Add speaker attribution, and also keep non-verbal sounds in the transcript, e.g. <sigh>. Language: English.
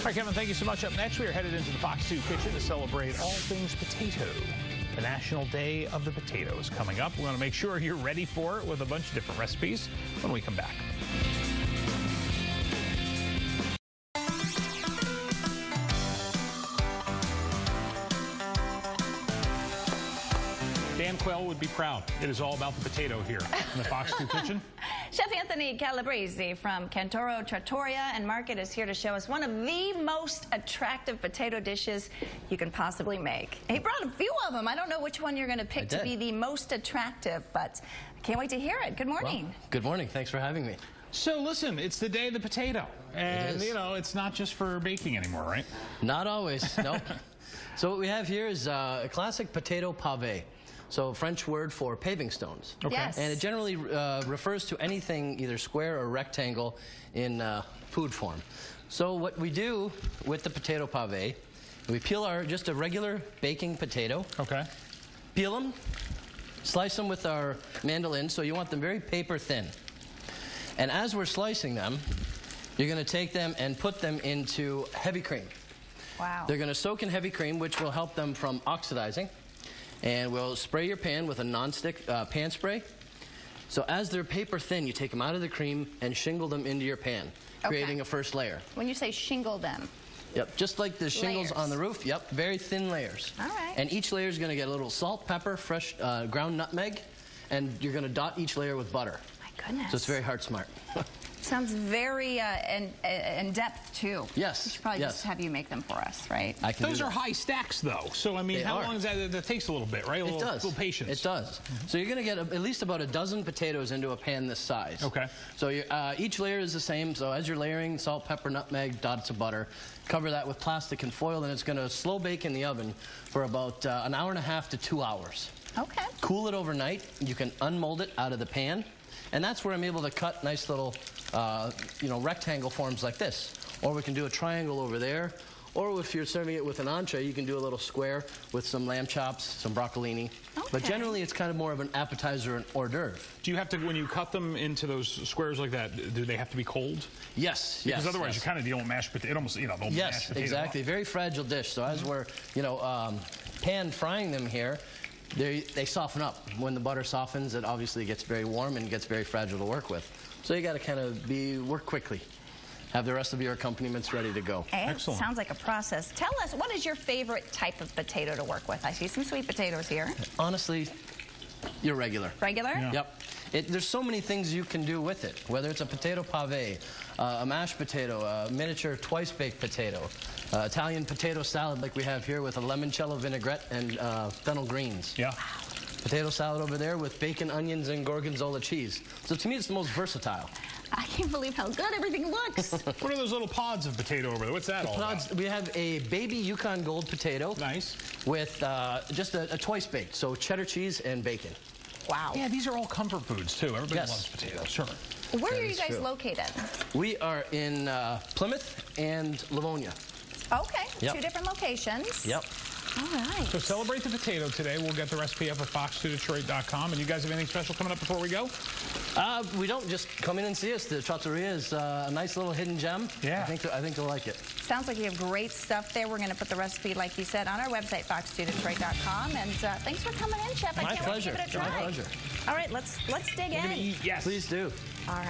Speaker 1: All right, Kevin, thank you so much. Up next, we are headed into the Fox 2 kitchen to celebrate all things potato. The National Day of the Potato is coming up. We want to make sure you're ready for it with a bunch of different recipes when we come back. Dan Quayle would be proud. It is all about the potato here in the Fox 2 kitchen. <laughs>
Speaker 2: Chef Anthony Calabrese from Cantoro Trattoria and Market is here to show us one of the most attractive potato dishes you can possibly make. He brought a few of them. I don't know which one you're going to pick to be the most attractive, but I can't wait to hear it. Good morning.
Speaker 3: Well, good morning. Thanks for having me.
Speaker 1: So listen, it's the day of the potato. And, you know, it's not just for baking anymore, right?
Speaker 3: Not always, nope. <laughs> so what we have here is uh, a classic potato pave. So French word for paving stones.
Speaker 2: Okay. Yes.
Speaker 3: And it generally uh, refers to anything either square or rectangle in uh, food form. So what we do with the potato pave, we peel our just a regular baking potato.
Speaker 1: Okay.
Speaker 3: Peel them, slice them with our mandolin, so you want them very paper thin. And as we're slicing them, you're going to take them and put them into heavy cream.
Speaker 2: Wow.
Speaker 3: They're going to soak in heavy cream, which will help them from oxidizing. And we'll spray your pan with a nonstick uh, pan spray. So as they're paper thin, you take them out of the cream and shingle them into your pan, okay. creating a first layer.
Speaker 2: When you say shingle them?
Speaker 3: Yep, just like the shingles layers. on the roof. Yep, very thin layers.
Speaker 2: All right.
Speaker 3: And each layer is going to get a little salt, pepper, fresh uh, ground nutmeg, and you're going to dot each layer with butter.
Speaker 2: My goodness.
Speaker 3: So it's very heart smart. <laughs>
Speaker 2: Sounds very uh, in, in depth too.
Speaker 3: Yes.
Speaker 2: We should probably
Speaker 3: yes.
Speaker 2: just have you make them for us, right?
Speaker 3: I can
Speaker 1: Those are high stacks though. So I mean,
Speaker 3: they
Speaker 1: how
Speaker 3: are.
Speaker 1: long is that? That takes a little bit, right? A
Speaker 3: it
Speaker 1: little,
Speaker 3: does.
Speaker 1: little patience.
Speaker 3: It does. Mm -hmm. So you're going to get a, at least about a dozen potatoes into a pan this size.
Speaker 1: Okay.
Speaker 3: So uh, each layer is the same. So as you're layering salt, pepper, nutmeg, dots of butter, cover that with plastic and foil, and it's going to slow bake in the oven for about uh, an hour and a half to two hours.
Speaker 2: Okay.
Speaker 3: Cool it overnight. You can unmold it out of the pan. And that's where I'm able to cut nice little, uh, you know, rectangle forms like this. Or we can do a triangle over there. Or if you're serving it with an entree, you can do a little square with some lamb chops, some broccolini. Okay. But generally, it's kind of more of an appetizer and hors d'oeuvre.
Speaker 1: Do you have to, when you cut them into those squares like that, do they have to be cold?
Speaker 3: Yes,
Speaker 1: because
Speaker 3: yes.
Speaker 1: otherwise
Speaker 3: yes.
Speaker 1: you're kind of dealing with mashed potato. It almost, you know, the
Speaker 3: yes,
Speaker 1: mashed potato.
Speaker 3: exactly. Very fragile dish. So as mm -hmm. we're, you know, um, pan frying them here, they, they soften up. When the butter softens, it obviously gets very warm and gets very fragile to work with. So you got to kind of be work quickly. Have the rest of your accompaniments ready to go.
Speaker 2: Excellent. Sounds like a process. Tell us, what is your favorite type of potato to work with? I see some sweet potatoes here.
Speaker 3: Honestly, your regular.
Speaker 2: Regular?
Speaker 3: Yeah. Yep. It, there's so many things you can do with it, whether it's a potato pave, uh, a mashed potato, a miniature twice-baked potato, uh, Italian potato salad like we have here with a limoncello vinaigrette and uh, fennel greens.
Speaker 1: Yeah.
Speaker 3: Potato salad over there with bacon, onions, and gorgonzola cheese. So to me, it's the most versatile.
Speaker 2: I can't believe how good everything looks. <laughs>
Speaker 1: what are those little pods of potato over there? What's that the all pods, about?
Speaker 3: We have a baby Yukon Gold potato.
Speaker 1: Nice.
Speaker 3: With uh, just a, a twice baked, so cheddar cheese and bacon.
Speaker 2: Wow.
Speaker 1: Yeah, these are all comfort foods, too. Everybody
Speaker 3: yes.
Speaker 1: loves potatoes. Sure.
Speaker 2: Where that are you guys true. located?
Speaker 3: We are in uh, Plymouth and Livonia.
Speaker 2: Okay,
Speaker 3: yep.
Speaker 2: two different locations.
Speaker 3: Yep.
Speaker 2: All right.
Speaker 1: So celebrate the potato today. We'll get the recipe up at fox2detroit.com. And you guys have anything special coming up before we go?
Speaker 3: Uh, we don't. Just come in and see us. The trattoria is uh, a nice little hidden gem.
Speaker 1: Yeah.
Speaker 3: I think, I think they'll like it.
Speaker 2: Sounds like you have great stuff there. We're going to put the recipe, like you said, on our website, fox2detroit.com. And uh, thanks for coming in, Chef.
Speaker 3: My
Speaker 2: I can't
Speaker 3: pleasure.
Speaker 2: wait to give it a try.
Speaker 3: My pleasure.
Speaker 2: All right, let's, let's dig
Speaker 1: We're
Speaker 2: in.
Speaker 1: Eat, yes.
Speaker 3: Please do.
Speaker 2: All right.